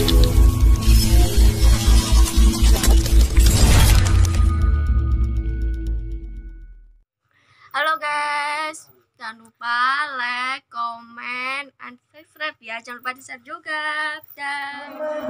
Halo guys, jangan lupa like, comment, and subscribe ya. Jangan lupa di share juga. Dah.